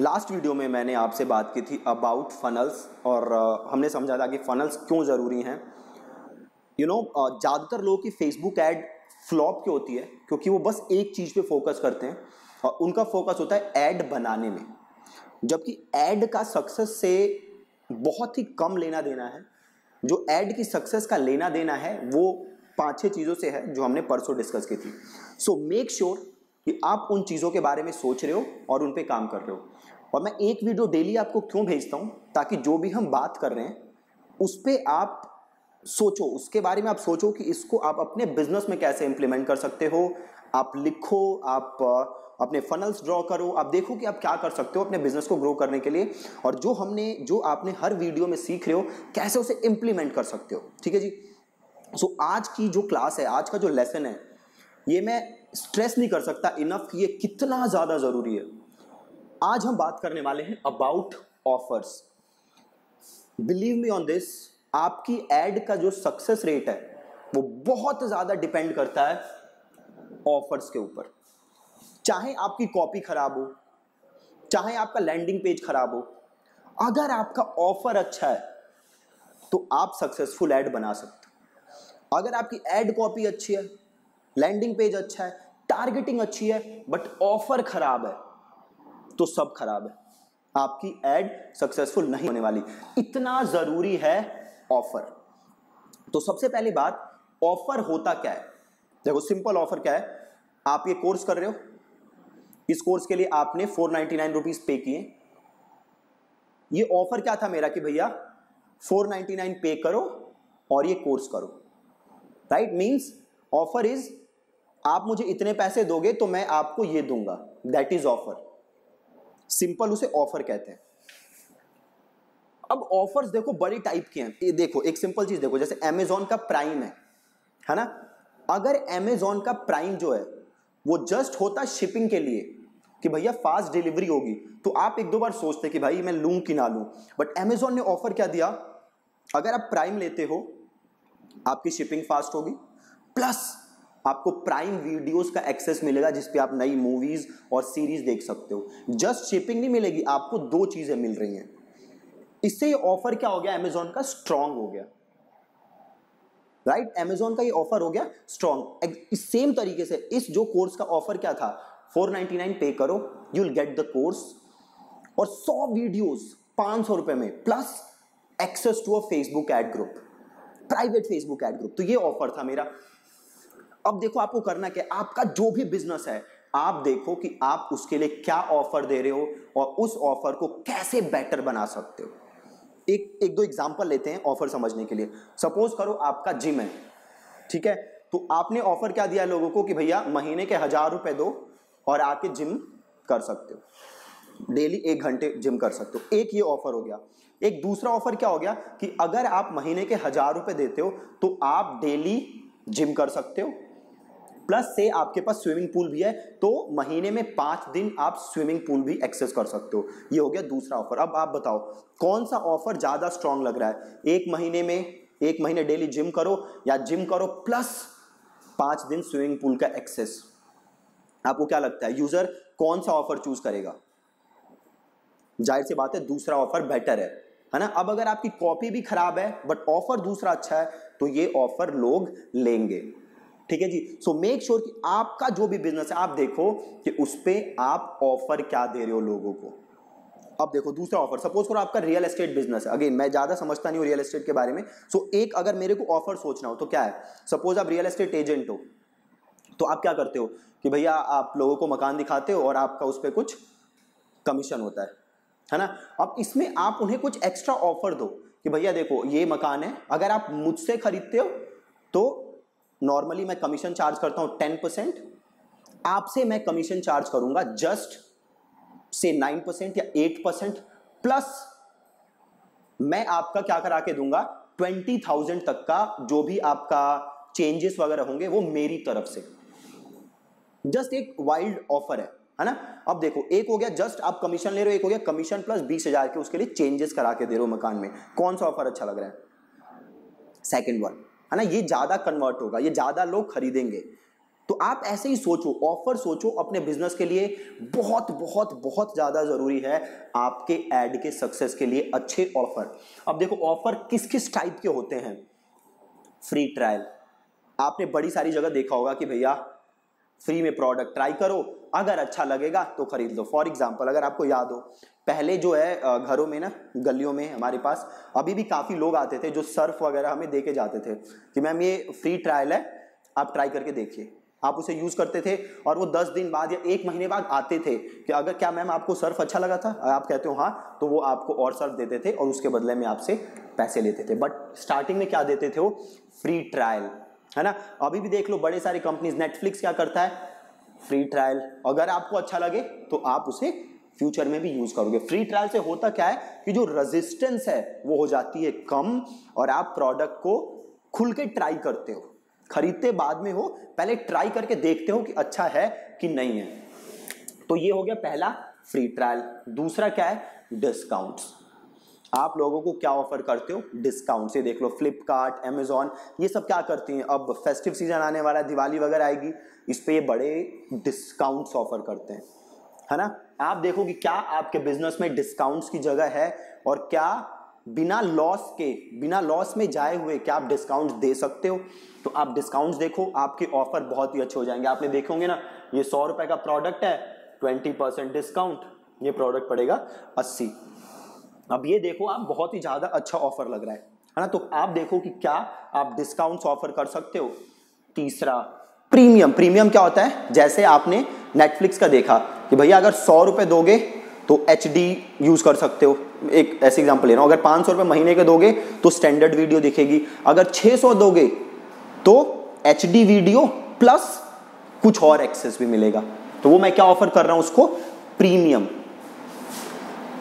Last video में मैंने आपसे बात की थी अबाउट फनल्स और हमने समझा था कि फनल्स क्यों ज़रूरी हैं। यू नो ज़्यादातर लोगों की फेसबुक ऐड फ्लॉप क्यों होती है? क्योंकि वो बस एक चीज़ पे फोकस करते हैं और उनका फोकस होता है ऐड बनाने में। जबकि ऐड का सक्सेस से बहुत ही कम लेना देना है। जो ऐड की सक्सेस का लेना देना है, वो पाँच छह चीज़ों से है जो हमने परसों डिस्कस की थी। सो मेक श्योर कि आप उन चीज़ों के बारे में सोच रहे हो और उन पर काम कर रहे हो। और मैं एक वीडियो डेली आपको क्यों भेजता हूँ? ताकि जो भी हम बात कर रहे हैं उस पर आप सोचो। उसके बारे में आप सोचो कि इसको आप अपने बिज़नेस में कैसे इंप्लीमेंट कर सकते हो। आप लिखो आप अपने फनल्स ड्रॉ करो। आप देखो कि आप क्या कर सकते हो अपने बिज़नेस को ग्रो करने के लिए। और जो हमने जो आपने हर वीडियो में सीख रहे हो कैसे उसे इंप्लीमेंट कर सकते हो। ठीक है जी? सो so, आज की जो क्लास है आज का जो लेसन है ये मैं स्ट्रेस नहीं कर सकता इनफ ये कितना ज़्यादा ज़रूरी है। आज हम बात करने वाले हैं about offers believe me on this आपकी एड का जो सक्सेस रेट है, वो बहुत ज़्यादा डिपेंड करता है ऑफर्स के ऊपर। चाहे आपकी कॉपी खराब हो, चाहे आपका लैंडिंग पेज खराब हो, अगर आपका ऑफ़र अच्छा है तो आप सक्सेसफुल एड बना सकते हो। अगर आपकी एड कॉपी अच्छी है लैंडिंग पेज अच्छा है टारगेटिंग अच्छी है बट ऑफ़र खराब है तो सब खराब है। आपकी एड सक्सेसफुल नहीं होने वाली। इतना ज़रूरी है ऑफ़र तो सबसे पहली बात ऑफ़र होता क्या है? देखो सिंपल ऑफ़र क्या है? आप ये कोर्स कर रहे हो। इस कोर्स के लिए आपने फोर नाइनटी नाइन रुपीज़ पे किए। ये ऑफ़र क्या था मेरा कि भैया फोर नाइनटी नाइन पे करो और ये कोर्स करो। राइट मीन्स ऑफ़र इज़ आप मुझे इतने पैसे दोगे तो मैं आपको ये दूँगा. दैट इज़ ऑफ़र सिंपल उसे ऑफ़र कहते हैं. अब ऑफर्स देखो बड़ी टाइप के हैं. ये देखो, एक सिंपल चीज़ देखो, जैसे अमेजोन का प्राइम है है ना? अगर अमेजोन का प्राइम जो है, वो जस्ट होता शिपिंग के लिए, कि भैया फास्ट डिलीवरी होगी तो आप एक दो बार सोचते कि भाई मैं लूँ कि ना लूँ. बट अमेजोन ने ऑफ़र क्या दिया? अगर आप प्राइम लेते हो, आपकी शिपिंग फास्ट होगी प्लस आपको प्राइम वीडियोस का एक्सेस मिलेगा जिसपे आप नई मूवीज़ और सीरीज़ देख सकते हो। जस्ट शिपिंग नहीं मिलेगी, आपको दो चीज़ें मिल रही हैं। इससे ये ऑफ़र क्या हो गया? अमेजोन का स्ट्रांग हो गया। Right right? अमेजोन का ये ऑफ़र हो गया स्ट्रांग सेम तरीके से, इस जो कोर्स का ऑफ़र क्या था? 499 पे करो you will get the course और 100 वीडियोस पाँच सौ रुपए में plus access to a Facebook ad group private Facebook ad group तो ये ऑफ़र था मेरा। अब देखो आपको करना क्या आपका जो भी बिज़नेस है, आप देखो कि आप उसके लिए क्या ऑफ़र दे रहे हो और उस ऑफ़र को कैसे बेटर बना सकते हो। एक एक दो एग्जांपल लेते हैं ऑफ़र समझने के लिए। सपोज़ करो आपका जिम है, ठीक है? तो आपने ऑफ़र क्या दिया लोगों को कि भैया महीने के हज़ार रुपए दो और आके जिम कर सकते हो। डेली एक घंटे जिम कर सकते हो। एक ये ऑफ़र हो गया। एक दूसरा ऑफ़र क्या हो गया कि अगर आप महीने के हज़ार रुपए देते हो तो आप डेली जिम कर सकते हो। प्लस से आपके पास स्विमिंग पूल भी है तो महीने में पाँच दिन आप स्विमिंग पूल भी एक्सेस कर सकते हो। ये हो गया दूसरा ऑफ़र। अब आप बताओ, कौन सा ऑफ़र ज़्यादा स्ट्रांग लग रहा है? एक महीने में, एक महीने डेली जिम करो या जिम करो प्लस पाँच दिन स्विमिंग पूल का एक्सेस। आपको क्या लगता है, यूज़र कौन सा ऑफ़र चूज़ करेगा? ज़ाहिर सी बात है, दूसरा ऑफ़र बेटर है है ना? अब अगर आपकी कॉपी भी खराब है, बट ऑफ़र दूसरा अच्छा है तो ये ऑफ़र लोग लेंगे। ठीक है जी? सो मेक श्योर कि आपका जो भी बिज़नेस है आप देखो कि उस पर आप ऑफ़र क्या दे रहे हो लोगों को। अब देखो दूसरा ऑफ़र सपोज़ करो आपका रियल एस्टेट बिज़नेस है। अगेन मैं ज़्यादा समझता नहीं हूँ रियल एस्टेट के बारे में। सो so, एक अगर मेरे को ऑफ़र सोचना हो तो क्या है? सपोज़ आप रियल एस्टेट एजेंट हो तो आप क्या करते हो? कि भैया आप लोगों को मकान दिखाते हो और आपका उस पर कुछ कमीशन होता है है ना? अब इसमें आप उन्हें कुछ एक्स्ट्रा ऑफ़र दो कि भैया देखो ये मकान है। अगर आप मुझसे खरीदते हो तो नॉर्मली मैं कमीशन चार्ज करता हूँ टेन परसेंट आपसे मैं कमीशन चार्ज करूँगा जस्ट से नाइन परसेंट या एट परसेंट प्लस मैं आपका क्या करा के दूँगा? ट्वेंटी थाउज़ेंड तक का जो भी आपका चेंजेस वगैरह होंगे वो मेरी तरफ़ से। जस्ट एक वाइल्ड ऑफ़र है है ना? अब देखो, एक हो गया जस्ट आप कमीशन ले रहे हो, एक हो गया कमीशन प्लस बीस हज़ार के उसके लिए चेंजेस करा के दे रहे हो मकान में। कौन सा ऑफ़र अच्छा लग रहा है? सेकेंड वन है ना, ये ज़्यादा कन्वर्ट होगा, ये ज़्यादा लोग खरीदेंगे। तो आप ऐसे ही सोचो ऑफ़र सोचो अपने बिज़नेस के लिए, बहुत बहुत बहुत ज़्यादा ज़रूरी है आपके एड के सक्सेस के लिए अच्छे ऑफ़र अब देखो ऑफ़र किस किस टाइप के होते हैं? फ्री ट्रायल आपने बड़ी सारी जगह देखा होगा कि भैया फ्री में प्रोडक्ट ट्राई करो, अगर अच्छा लगेगा तो खरीद लो। फॉर एग्ज़ाम्पल अगर आपको याद हो पहले जो है घरों में ना, गलियों में हमारे पास, अभी भी काफ़ी लोग आते थे जो सर्फ वगैरह हमें दे के जाते थे। कि मैम, ये फ्री ट्रायल है, आप ट्राई करके देखिए। आप उसे यूज़ करते थे और वो दस दिन बाद या एक महीने बाद आते थे कि अगर क्या मैम आपको सर्फ अच्छा लगा था? आप कहते हो हाँ तो वो आपको और सर्फ देते थे और उसके बदले में आपसे पैसे लेते थे। बट स्टार्टिंग में क्या देते थे वो? फ्री ट्रायल है ना? अभी भी देख लो, बड़े सारी कंपनीज़ नेटफ्लिक्स क्या करता है? फ्री ट्रायल अगर आपको अच्छा लगे तो आप उसे फ्यूचर में भी यूज़ करोगे। फ्री ट्रायल से होता क्या है कि जो रेजिस्टेंस है, वो हो जाती है कम और आप प्रोडक्ट को खुल के ट्राई करते हो। खरीदते बाद में हो, पहले ट्राई करके देखते हो कि अच्छा है कि नहीं है। तो ये हो गया पहला फ्री ट्रायल दूसरा क्या है? डिस्काउंट्स आप लोगों को क्या ऑफ़र करते हो? डिस्काउंट से देख लो फ्लिपकार्ट अमेजोन ये सब क्या करती हैं? अब फेस्टिव सीज़न आने वाला है, दिवाली वगैरह आएगी, इस पर ये बड़े डिस्काउंट्स ऑफ़र करते हैं। है ना? आप देखो कि क्या आपके बिज़नेस में डिस्काउंट्स की जगह है और क्या बिना लॉस के, बिना लॉस में जाए हुए क्या आप डिस्काउंट दे सकते हो? तो आप डिस्काउंट्स देखो, आपके ऑफ़र बहुत ही अच्छे हो जाएँगे। आपने देखे होंगे ना, ये सौ रुपए का प्रोडक्ट है ट्वेंटी परसेंट डिस्काउंट ये प्रोडक्ट पड़ेगा अस्सी। अब ये देखो, आप बहुत ही ज़्यादा अच्छा ऑफ़र लग रहा है है ना? तो आप देखो कि क्या आप डिस्काउंट्स ऑफ़र कर सकते हो। तीसरा प्रीमियम प्रीमियम क्या होता है? जैसे आपने नेटफ्लिक्स का देखा कि भैया अगर सौ रुपए दोगे तो एचडी यूज़ कर सकते हो। एक ऐसे एग्ज़ाम्पल ले रहा हूँ। अगर पाँच सौ महीने के दोगे तो स्टैंडर्ड वीडियो दिखेगी। अगर छह सौ दोगे तो एचडी वीडियो प्लस कुछ और एक्सेस भी मिलेगा। तो वो मैं क्या ऑफ़र कर रहा हूँ उसको? प्रीमियम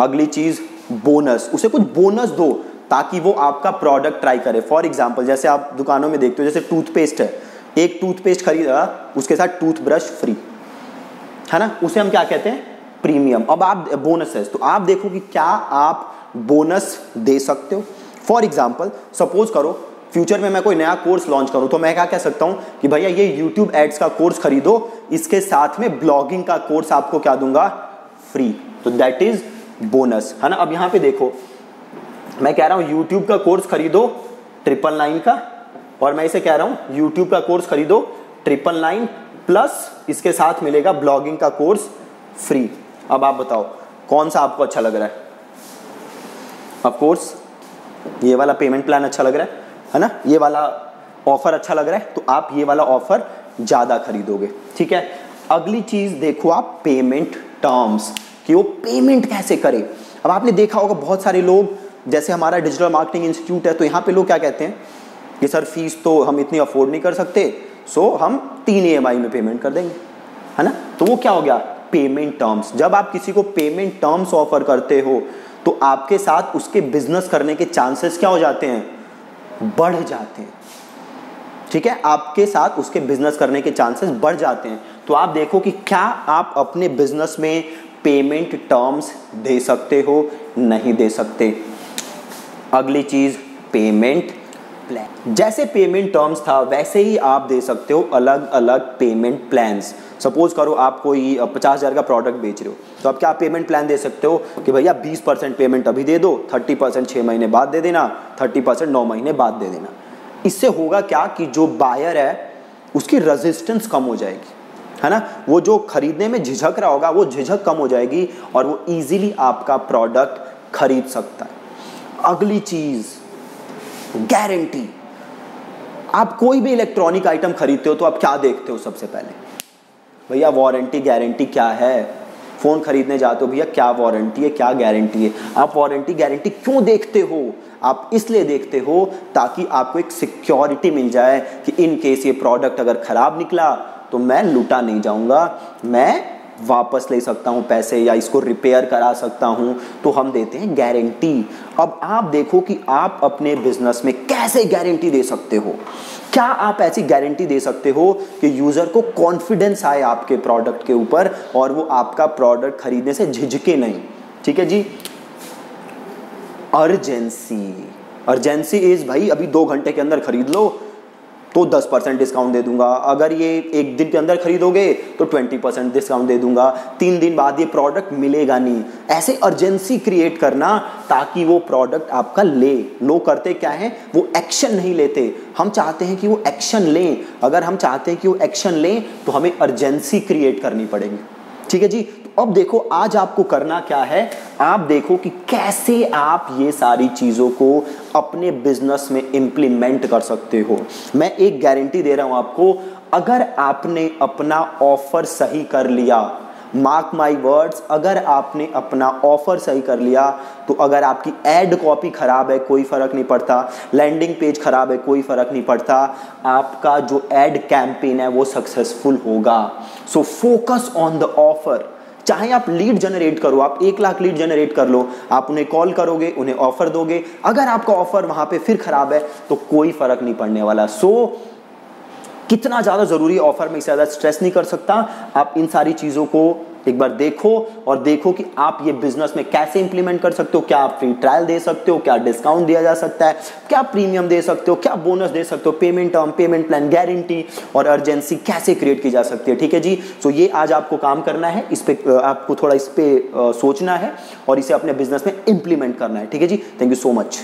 अगली चीज़ बोनस उसे कुछ बोनस दो ताकि वो आपका प्रोडक्ट ट्राई करे। फॉर एग्ज़ाम्पल जैसे आप दुकानों में देखते हो, जैसे टूथपेस्ट है। एक टूथपेस्ट खरीदा, उसके साथ टूथब्रश फ्री है ना? उसे हम क्या कहते हैं? प्रीमियम अब आप बोनस है। तो आप देखो कि क्या आप बोनस दे सकते हो। फॉर एग्ज़ाम्पल सपोज़ करो फ्यूचर में मैं कोई नया कोर्स लॉन्च करूँ तो मैं क्या कह सकता हूँ कि भैया, ये यूट्यूब एड्स का कोर्स खरीदो, इसके साथ में ब्लॉगिंग का कोर्स आपको क्या दूँगा? फ्री तो दैट इज़ बोनस है ना? अब यहाँ पे देखो, मैं कह रहा हूँ यूट्यूब का कोर्स खरीदो ट्रिपल नाइन का और मैं इसे कह रहा हूँ यूट्यूब का कोर्स खरीदो ट्रिपल नाइन प्लस इसके साथ मिलेगा ब्लॉगिंग का कोर्स फ्री अब आप बताओ, कौन सा आपको अच्छा लग रहा है? ऑफ़ कोर्स ये वाला पेमेंट प्लान अच्छा लग रहा है है ना? ये वाला ऑफ़र अच्छा लग रहा है तो आप ये वाला ऑफ़र ज़्यादा खरीदोगे, ठीक है? अगली चीज़ देखो आप पेमेंट टर्म्स कि वो पेमेंट कैसे करे। अब आपने देखा होगा, बहुत सारे लोग, जैसे हमारा डिजिटल मार्केटिंग इंस्टीट्यूट है तो यहाँ पे लोग क्या कहते हैं? कि सर फ़ीस तो हम इतनी अफोर्ड नहीं कर सकते सो हम तीन ई में पेमेंट कर देंगे, है ना? तो वो क्या हो गया? पेमेंट टर्म्स जब आप किसी को पेमेंट टर्म्स ऑफ़र करते हो तो आपके साथ उसके बिज़नेस करने के चांसेस क्या हो जाते हैं? बढ़ जाते हैं। ठीक है? आपके साथ उसके बिज़नेस करने के चांसेस बढ़ जाते हैं। तो आप देखो कि क्या आप अपने बिज़नेस में पेमेंट टर्म्स दे सकते हो, नहीं दे सकते। अगली चीज़ पेमेंट प्लान जैसे पेमेंट टर्म्स था, वैसे ही आप दे सकते हो अलग अलग पेमेंट प्लान्स सपोज़ करो आप कोई पचास हज़ार का प्रोडक्ट बेच रहे हो तो आप क्या पेमेंट प्लान दे सकते हो कि भैया बीस परसेंट पेमेंट अभी दे दो, थर्टी परसेंट छः महीने बाद दे देना, थर्टी परसेंट नौ महीने बाद दे देना. इससे होगा क्या कि जो बायर है, उसकी रेजिस्टेंस कम हो जाएगी, है ना? वो जो खरीदने में झिझक रहा होगा, वो झिझक कम हो जाएगी और वो इजीली आपका प्रोडक्ट खरीद सकता है. अगली चीज़ गारंटी आप कोई भी इलेक्ट्रॉनिक आइटम खरीदते हो तो आप क्या देखते हो सबसे पहले? भैया वारंटी गारंटी क्या है? फ़ोन खरीदने जाते हो, भैया, क्या वारंटी है, क्या गारंटी है? आप वारंटी गारंटी क्यों देखते हो? आप इसलिए देखते हो ताकि आपको एक सिक्योरिटी मिल जाए कि इन केस ये प्रोडक्ट अगर ख़राब निकला तो मैं लूटा नहीं जाऊँगा, मैं वापस ले सकता हूँ पैसे या इसको रिपेयर करा सकता हूँ तो हम देते हैं गारंटी अब आप देखो कि आप अपने बिज़नेस में कैसे गारंटी दे सकते हो? क्या आप ऐसी गारंटी दे सकते हो कि यूज़र को कॉन्फिडेंस आए आपके प्रोडक्ट के ऊपर और वो आपका प्रोडक्ट खरीदने से झिझके नहीं? ठीक है जी? अर्जेंसी अर्जेंसी इज़ भाई, अभी दो घंटे के अंदर खरीद लो तो 10 परसेंट डिस्काउंट दे दूँगा। अगर ये एक दिन के अंदर खरीदोगे तो 20 परसेंट डिस्काउंट दे दूँगा। तीन दिन बाद ये प्रोडक्ट मिलेगा नहीं। ऐसे अर्जेंसी क्रिएट करना ताकि वो प्रोडक्ट आपका ले। लोग करते क्या है? वो एक्शन नहीं लेते। हम चाहते हैं कि वो एक्शन लें। अगर हम चाहते हैं कि वो एक्शन लें तो हमें अर्जेंसी क्रिएट करनी पड़ेगी। ठीक है जी? तो अब देखो, आज आपको करना क्या है? आप देखो कि कैसे आप ये सारी चीज़ों को अपने बिज़नेस में इंप्लीमेंट कर सकते हो। मैं एक गारंटी दे रहा हूँ आपको, अगर आपने अपना ऑफ़र सही कर लिया मार्क माई वर्ड्स अगर आपने अपना ऑफ़र सही कर लिया तो अगर आपकी एड कॉपी खराब है कोई फ़र्क नहीं पड़ता। लैंडिंग पेज खराब है कोई फ़र्क नहीं पड़ता। आपका जो एड कैंपेन है वो सक्सेसफुल होगा। So focus on the offer चाहे आप लीड जनरेट करो आप एक लाख लीड जनरेट कर लो आप उन्हें कॉल करोगे उन्हें ऑफ़र दोगे। अगर आपका ऑफ़र वहाँ पे फिर खराब है तो कोई फ़र्क नहीं पड़ने वाला। सो so, कितना ज़्यादा ज़रूरी ऑफ़र में ज़्यादा स्ट्रेस नहीं कर सकता। आप इन सारी चीज़ों को एक बार देखो और देखो कि आप ये बिज़नेस में कैसे इंप्लीमेंट कर सकते हो। क्या आप फ्री ट्रायल दे सकते हो? क्या डिस्काउंट दिया जा सकता है? क्या प्रीमियम दे सकते हो? क्या बोनस दे सकते हो? Payment term payment plan guarantee और अर्जेंसी कैसे क्रिएट की जा सकती है? ठीक है जी? सो ये आज आपको काम करना है। इस पे आपको थोड़ा इस पे सोचना है और इसे अपने बिज़नेस में इंप्लीमेंट करना है। ठीक है जी? Thank you so much